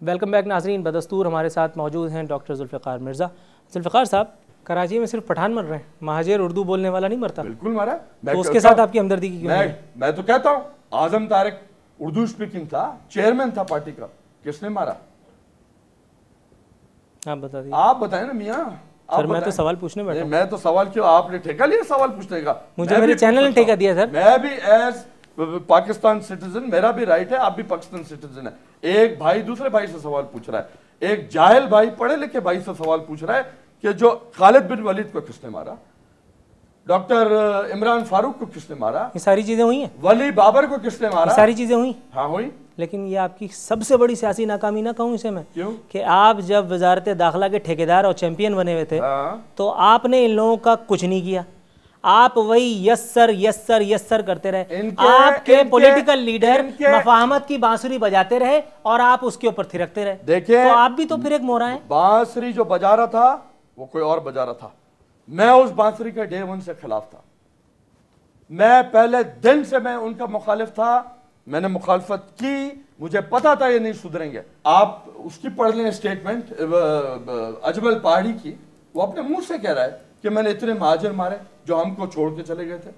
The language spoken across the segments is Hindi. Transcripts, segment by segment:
वेलकम बैक नाजरीन बदस्तूर हमारे साथ मौजूद हैं डॉक्टर जुल्फ़ार मिर्ज़ा। जुल्फ़ार साहब कराची में सिर्फ़ पठान मर रहे हैं महाजिर उर्दू बोलने वाला नहीं मरता? बिल्कुल मारा। तो उसके साथ आपकी हमदर्दी की क्यों मैं मैं तो कहता हूँ आज़म तारिक उर्दू स्पीकिंग था चेयरमैन था पार्टी का। किसने मारा? आप बता दीजिए। आप बताए ना मियाँ सर मैं तो सवाल पूछने बैठा मैं तो सवाल क्यों आपने ठेका लिया सवाल पूछने का? मुझे मेरे चैनल ने ठेका दिया, सर। मैं भी एज पाकिस्तान सिटीजन मेरा भी राइट है आप भी पाकिस्तान सिटीजन है। एक भाई दूसरे भाई से सवाल पूछ रहा है। एक जाहिल भाई पढ़े लिखे भाई से सवाल पूछ रहा है कि जो खालिद बिन वलीद को किसने मारा? डॉक्टर इमरान फारूक को किसने मारा? ये सारी चीज़ें हुई हैं। वली बाबर को किसने ये मारा? सारी चीज़ें हुई। हाँ हुई। लेकिन ये आपकी सबसे बड़ी सियासी नाकामी ना कहूँ इसे मैं क्यों? कि आप जब वजारत दाखिला के ठेकेदार और चैंपियन बने हुए थे हाँ। तो आपने इन लोगों का कुछ नहीं किया। आप वही yes sir yes sir yes sir करते रहे। आपके पॉलिटिकल लीडर मफाहमत की बांसुरी बजाते रहे और आप उसके ऊपर थिरकते रहे। देखिए तो आप भी तो फिर एक मोरा हैं। बांसुरी जो बजा रहा था वो कोई और बजा रहा था। मैं उस बांसुरी के डे वन से खिलाफ था। मैं पहले दिन से मैं उनका मुखालिफ था। मैंने मुखालफत की। मुझे पता था ये नहीं सुधरेंगे। आप उसकी पढ़ लें स्टेटमेंट अजमल पहाड़ी की। वो अपने मुँह से कह रहा है। कि मैंने इतने महाजर मारे जो हमको छोड़ के चले गए थे।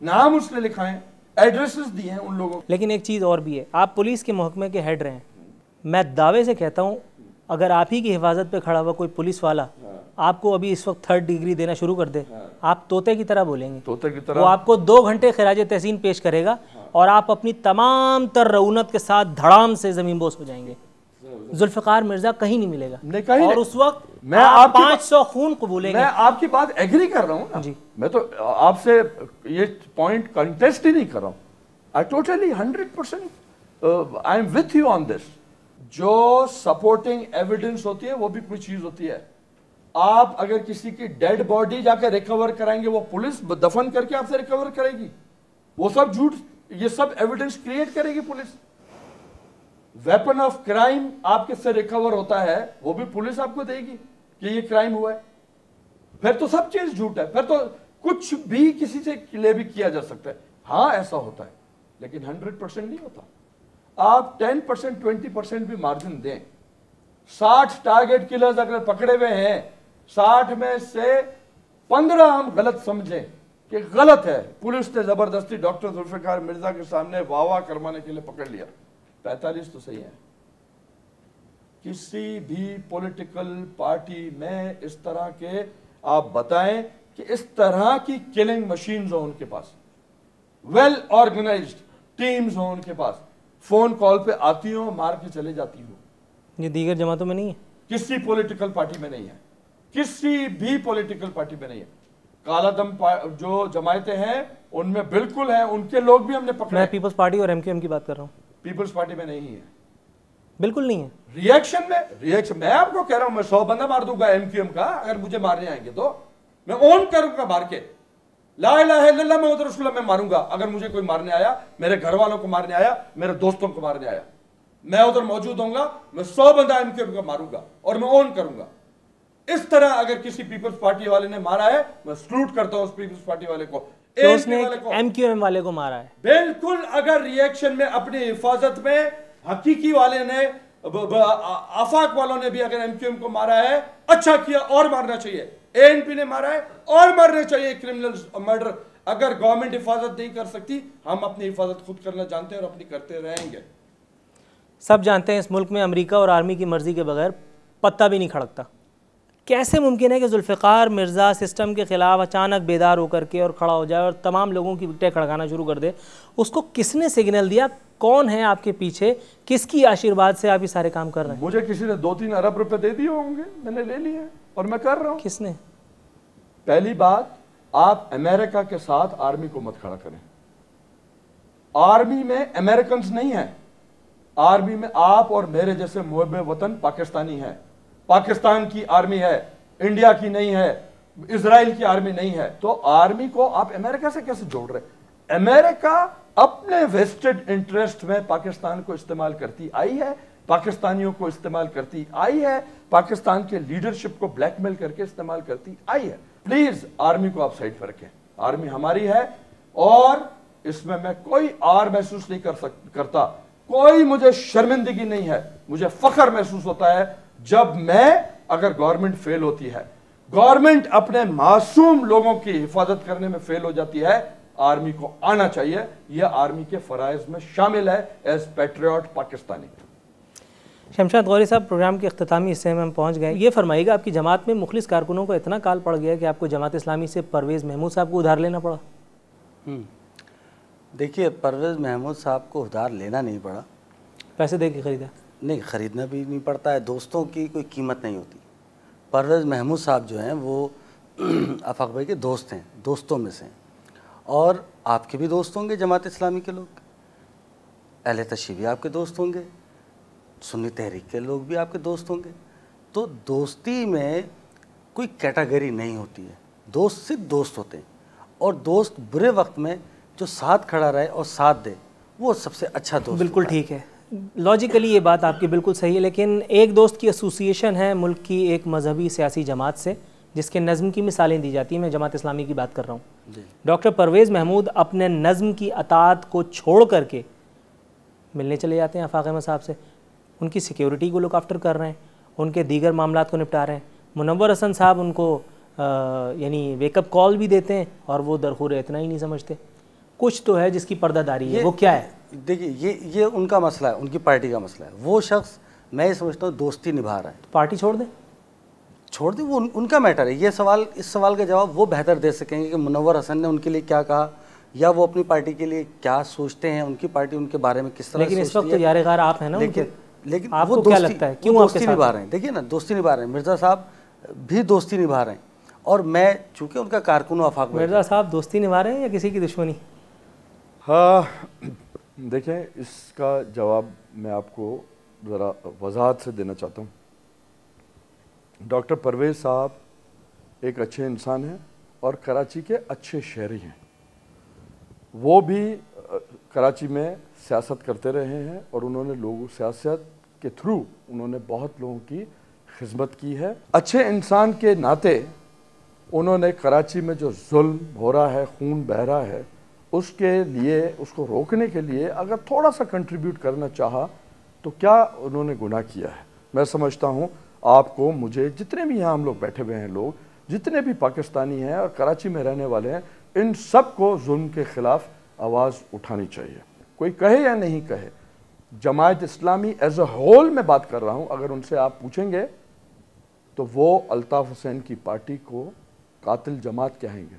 नाम उसने लिखा है एड्रेसेस दिए हैं उन लोगों को। लेकिन एक चीज़ और भी है आप पुलिस के महकमे के हेड रहे हैं। मैं दावे से कहता हूँ अगर आप ही की हिफाजत पे खड़ा हुआ कोई पुलिस वाला आपको अभी इस वक्त थर्ड डिग्री देना शुरू कर दे। आप तोते की तरह बोलेंगे। तोते की तरह। वो आपको दो घंटे खराज तहसीन पेश करेगा और आप अपनी तमाम तर रऊनत के साथ धड़ाम से ज़मीन बोस हो जाएँगे। जुल्फ़ार मिर्ज़ा कहीं नहीं मिलेगा। नहीं, कहीं और उस वक्त मैं आप पाँच सौ खून कबूलेंगे मैं आपकी बात एग्री कर रहा हूँ जी। मैं तो आपसे ये पॉइंट कंटेस्ट ही नहीं कर रहा हूँ। I totally hundred percent I am with you on this जो सपोर्टिंग एविडेंस होती है वो भी कोई चीज़ होती है। आप अगर किसी की डेड बॉडी जाकर रिकवर कराएँगे वो पुलिस दफन करके आपसे रिकवर करेगी। वो सब झूठ ये सब एविडेंस क्रिएट करेगी पुलिस। वेपन ऑफ़ क्राइम आपके से रिकवर होता है, वो भी पुलिस आपको देगी कि ये क्राइम हुआ है। फिर तो सब चीज़ झूठ है। फिर तो कुछ भी किसी से लिए भी किया जा सकता है। हाँ ऐसा होता है, लेकिन हंड्रेड परसेंट नहीं होता। आप टेन परसेंट ट्वेंटी परसेंट भी मार्जिन दें। साठ टारगेट किलर्स अगर पकड़े हुए हैं, साठ में से पंद्रह हम गलत समझें कि गलत है। पुलिस ने ज़बरदस्ती डॉक्टर जुल्फिकार मिर्ज़ा के सामने वाह वाह करवाने के लिए पकड़ लिया। पैंतालीस तो सही है। किसी भी पॉलिटिकल पार्टी में इस तरह के आप बताएँ कि इस तरह की किलिंग मशीन हो उनके पास। वेल ऑर्गेनाइज्ड टीम्स हो उनके पास। फ़ोन कॉल पे आती हो मार के चले जाती हो। ये दीगर जमातों में नहीं है। किसी पॉलिटिकल पार्टी में नहीं है। किसी भी पॉलिटिकल पार्टी में नहीं है। काला दम जो जमायतें हैं उनमें बिल्कुल है उनके लोग भी हमने पकड़े पीपल्स पार्टी और एमक्यूएम की बात कर रहा हूँ। पीपल्स पार्टी में नहीं है। बिल्कुल नहीं है। रिएक्शन में रिएक्शन मैं आपको कह रहा हूँ मैं सौ बंदा मार दूँगा एमक्यूएम का अगर मुझे मारने आएँगे तो। मैं ओन करूँगा मार के। ला मैं मारूँगा। अगर मुझे कोई मारने आया मेरे घर वालों को मारने आया मेरे दोस्तों को मारने आया मैं उधर मौजूद होऊँगा मैं सौ बंदा एमक्यूएम का मारूँगा और मैं ओन करूँगा। इस तरह अगर किसी पीपल्स पार्टी वाले ने मारा है मैं सल्यूट करता हूँ उस पीपल्स पार्टी वाले को। तो उसने एमक्यूएम वाले को मारा है। बिल्कुल अगर रिएक्शन में अपनी हिफाजत में हकीकी वाले ने आफाक वालों ने भी अगर एमक्यूएम को मारा है अच्छा किया और मारना चाहिए। एएनपी ने मारा है और मारना चाहिए क्रिमिनल मर्डर अगर गवर्नमेंट हिफाजत नहीं कर सकती हम अपनी हिफाजत खुद करना जानते हैं और अपनी करते रहेंगे। सब जानते हैं इस मुल्क में अमेरिका और आर्मी की मर्ज़ी के बगैर पत्ता भी नहीं खड़कता। कैसे मुमकिन है कि जुल्फ़ार मिर्ज़ा सिस्टम के ख़िलाफ़ अचानक बेदार होकर के और खड़ा हो जाए और तमाम लोगों की विकटें खड़काना शुरू कर दे? उसको किसने सिग्नल दिया? कौन है आपके पीछे? किसकी आशीर्वाद से आप ये सारे काम कर रहे हैं? मुझे किसी ने दो तीन अरब रुपए दे दिए होंगे मैंने ले लिए और मैं कर रहा हूँ। किसने? पहली बात आप अमेरिका के साथ आर्मी को मत खड़ा करें। आर्मी में अमेरिकन नहीं है। आर्मी में आप और मेरे जैसे मुहब वतन पाकिस्तानी है। पाकिस्तान की आर्मी है, इंडिया की नहीं है इसराइल की आर्मी नहीं है तो आर्मी को आप अमेरिका से कैसे जोड़ रहे अमेरिका अपने वेस्टेड इंटरेस्ट में पाकिस्तान को इस्तेमाल करती आई है, पाकिस्तानियों को इस्तेमाल करती आई है, पाकिस्तान के लीडरशिप को ब्लैकमेल करके इस्तेमाल करती आई है। प्लीज़ आर्मी को आप साइड पर रखें। आर्मी हमारी है और इसमें मैं कोई आर महसूस नहीं कर सक, करता। कोई मुझे शर्मिंदगी नहीं है, मुझे फख्र महसूस होता है जब मैं अगर गवर्नमेंट फेल होती है गवर्नमेंट अपने मासूम लोगों की हिफाजत करने में फेल हो जाती है आर्मी को आना चाहिए। यह आर्मी के फ़रज़ में शामिल है as patriot Pakistani. Shamshad Ghauri sahab program के अख्तामी हिस्से में हम पहुँच गए। ये फरमाइएगा आपकी जमात में मुखलिस कारकुनों को इतना काल पड़ गया कि आपको जमात इस्लामी से परवेज़ महमूद साहब को उधार लेना पड़ा। हम्म। देखिए परवेज़ महमूद साहब को उधार लेना नहीं पड़ा। पैसे दे के ख़रीदा। नहीं ख़रीदना भी नहीं पड़ता है। दोस्तों की कोई कीमत नहीं होती। परवेज़ महमूद साहब जो हैं वो आफाक भाई के दोस्त हैं दोस्तों में से हैं। और आपके भी दोस्त होंगे जमात इस्लामी के लोग। अहल तशी भी आपके दोस्त होंगे। सुन्नी तहरीक के लोग भी आपके दोस्त होंगे। तो दोस्ती में कोई कैटेगरी नहीं होती है। दोस्त सिर्फ़ दोस्त होते हैं। और दोस्त बुरे वक्त में जो साथ खड़ा रहे और साथ दे वो सबसे अच्छा दोस्त बिल्कुल ठीक है। लॉजिकली ये बात आपकी बिल्कुल सही है लेकिन एक दोस्त की एसोसिएशन है मुल्क की एक मजहबी सियासी जमात से जिसके नज़म की मिसालें दी जाती हैं। मैं जमात इस्लामी की बात कर रहा हूँ। डॉक्टर परवेज़ महमूद अपने नज़म की अतात को छोड़ करके मिलने चले जाते हैं अफाक अहमद साहब से। उनकी सिक्योरिटी को लुक आफ्टर कर रहे हैं उनके दीगर मामला को निपटा रहे हैं। मुनवर हसन साहब उनको यानी वेकअप कॉल भी देते हैं और वो दरखूर इतना ही नहीं समझते। कुछ तो है जिसकी पर्दादारी है वो क्या है? देखिए ये ये उनका मसला है उनकी पार्टी का मसला है। वो शख्स मैं ये समझता हूँ दोस्ती निभा रहा है। तो पार्टी छोड़ दे? छोड़ दे वो उन, उनका मैटर है। ये सवाल इस सवाल का जवाब वो बेहतर दे सकेंगे कि मुनवर हसन ने उनके लिए क्या कहा या वो अपनी पार्टी के लिए क्या सोचते हैं उनकी पार्टी उनके बारे में किस तरह लेकिन इस वक्त तो यार आप है ना लेकिन लेकिन आपको वो क्या लगता है? क्यों दोस्ती निभा रहे हैं? देखिए ना दोस्ती निभा रहे हैं। मिर्ज़ा साहब भी दोस्ती निभा रहे हैं। और मैं चूँकि उनका कारकुन आफाक मिर्ज़ा साहब दोस्ती निभा रहे हैं या किसी की दुश्मनी? हाँ देखें, इसका जवाब मैं आपको ज़रा वजाहत से देना चाहता हूँ। डॉक्टर परवेज़ साहब एक अच्छे इंसान हैं और कराची के अच्छे शहरी हैं। वो भी कराची में सियासत करते रहे हैं और उन्होंने लोगों, सियासत के थ्रू उन्होंने बहुत लोगों की खिदमत की है। अच्छे इंसान के नाते उन्होंने कराची में जो जुल्म हो रहा है, खून बह रहा है उसके लिए, उसको रोकने के लिए अगर थोड़ा सा कंट्रीब्यूट करना चाहा तो क्या उन्होंने गुनाह किया है? मैं समझता हूँ, आपको, मुझे, जितने भी यहाँ हम लोग बैठे हुए हैं लोग, जितने भी पाकिस्तानी हैं और कराची में रहने वाले हैं, इन सबको जुल्म के ख़िलाफ़ आवाज़ उठानी चाहिए। कोई कहे या नहीं कहे, जमायत इस्लामी एज अ होल में बात कर रहा हूँ, अगर उनसे आप पूछेंगे तो वो अल्ताफ़ हुसैन की पार्टी को कातिल जमात कहेंगे।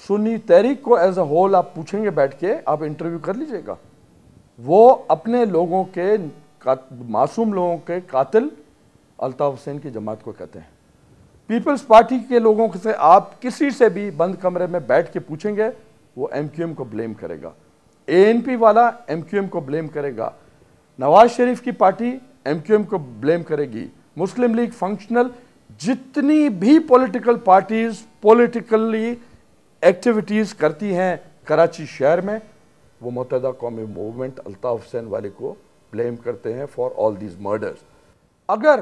सुन्नी तहरीक को एज अ होल आप पूछेंगे बैठ के, आप इंटरव्यू कर लीजिएगा। वो अपने लोगों के मासूम लोगों के कातिल अल्ताफ़ हुसैन की जमात को कहते हैं। पीपल्स पार्टी के लोगों से आप किसी से भी बंद कमरे में बैठ के पूछेंगे, वो एमक्यूएम को ब्लेम करेगा। एएनपी वाला एमक्यूएम को ब्लेम करेगा। नवाज़ शरीफ की पार्टी एमक्यूएम को ब्लेम करेगी। मुस्लिम लीग फंक्शनल जितनी भी पॉलिटिकल पार्टीज़ पॉलिटिकली एक्टिविटीज़ करती हैं कराची शहर में वो मुतहदा कौमी मूवमेंट अल्ताफ़ हुसैन वाले को ब्लेम करते हैं फॉर ऑल दीज मर्डर्स अगर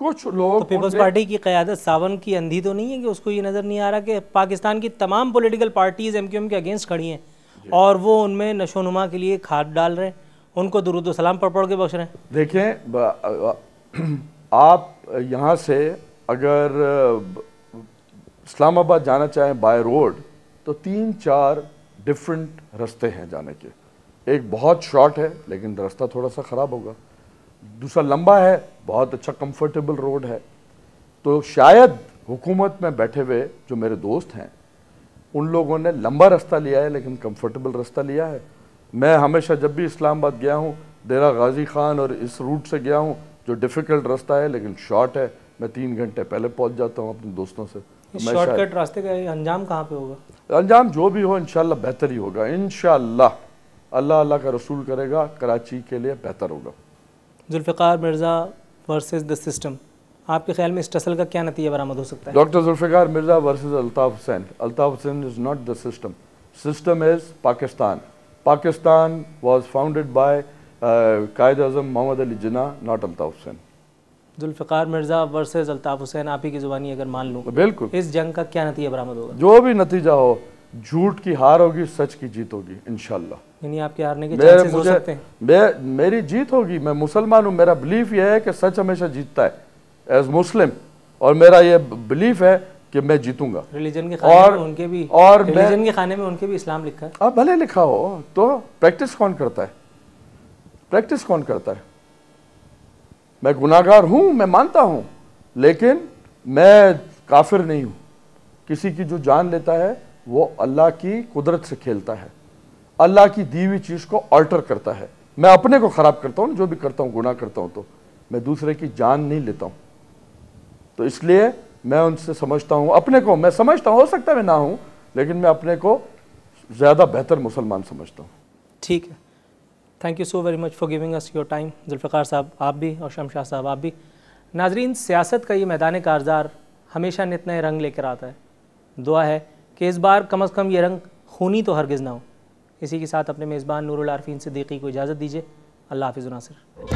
कुछ लोग तो पीपल्स पार्टी की क्यादत सावन की अंधी तो नहीं है कि उसको ये नज़र नहीं आ रहा कि पाकिस्तान की तमाम पॉलिटिकल पार्टीज़ एम के अगेंस्ट खड़ी हैं और वो उनमें नशोनुमा के लिए खाद डाल रहे हैं उनको दुरुद सलाम पढ़ पढ़ के बख्श रहे हैं। देखें आप यहाँ से अगर इस्लामाबाद जाना चाहें बाय रोड तो तीन चार डिफरेंट रास्ते हैं जाने के। एक बहुत शॉर्ट है, लेकिन रास्ता थोड़ा सा ख़राब होगा। दूसरा लंबा है, बहुत अच्छा कंफर्टेबल रोड है। तो शायद हुकूमत में बैठे हुए जो मेरे दोस्त हैं, उन लोगों ने लंबा रास्ता लिया है, लेकिन कंफर्टेबल रास्ता लिया है। मैं हमेशा जब भी इस्लामाबाद गया हूँ देरा गाजी खान और इस रूट से गया हूँ, जो डिफ़िकल्ट रास्ता है, लेकिन शॉर्ट है मैं तीन घंटे पहले पहुँच जाता हूँ अपने दोस्तों से। शॉर्टकट रास्ते का अंजाम कहाँ पे होगा? अंजाम जो भी हो इनशाला बेहतर ही होगा। इनशाला अल्लाह अल्लाह का रसूल करेगा कराची के लिए बेहतर होगा। Zulfiqar Mirza versus the system आपके ख्याल में इस टसल का क्या नतीजा बरामद हो सकता है? Doctor Zulfiqar Mirza versus Altaf Hussain. Altaf Hussain is not the system system is Pakistan. Pakistan was founded by Quaid Azam Mohammad Ali Jinnah not Altaf Hussain. Zulfiqar Mirza versus Altaf Hussain आप ही की ज़ुबानी अगर मान लूँ बिल्कुल। इस जंग का क्या नतीजा बरामद होगा? जो भी नतीजा हो झूठ की हार होगी सच की जीत होगी इनशाला यानी आपके हारने के चांसेस हो सकते हैं। मैं मेरी जीत होगी मैं मुसलमान हूँ मेरा बिलीफ ये है कि सच हमेशा जीतता है एज मुस्लिम और मेरा ये बिलीफ है कि मैं जीतूँगा। रिलीजन के खाने और- में उनके भी और रिलीजन के खाने में उनके भी इस्लाम लिखा है। अब भले लिखा हो तो प्रैक्टिस कौन करता है? प्रैक्टिस कौन करता है? मैं गुनाहगार हूँ, मैं मानता हूँ, लेकिन मैं काफिर नहीं हूँ। किसी की जो जान लेता है, वो अल्लाह की कुदरत से खेलता है। अल्लाह की दी हुई चीज़ को ऑल्टर करता है। मैं अपने को खराब करता हूँ, जो भी करता हूँ, गुनाह करता हूँ तो मैं दूसरे की जान नहीं लेता हूँ। तो इसलिए मैं उनसे समझता हूँ, अपने को मैं समझता हूँ, हो सकता है मैं ना हूँ, लेकिन मैं अपने को ज़्यादा बेहतर मुसलमान समझता हूँ। ठीक है। Thank you so very much for giving us your time Zulfiqar sahab, आप भी और शमशाह साहब, आप भी। नाजरीन, सियासत का ये मैदान कारजार हमेशा नित नए रंग लेकर आता है। दुआ है कि इस बार कम अज़ कम ये रंग खूनी तो हरगज़ ना हो। इसी के साथ अपने मेज़बान नूरुल आरफीन सिद्दीकी को इजाज़त दीजिए। अल्लाह हाफिज़ नासिर।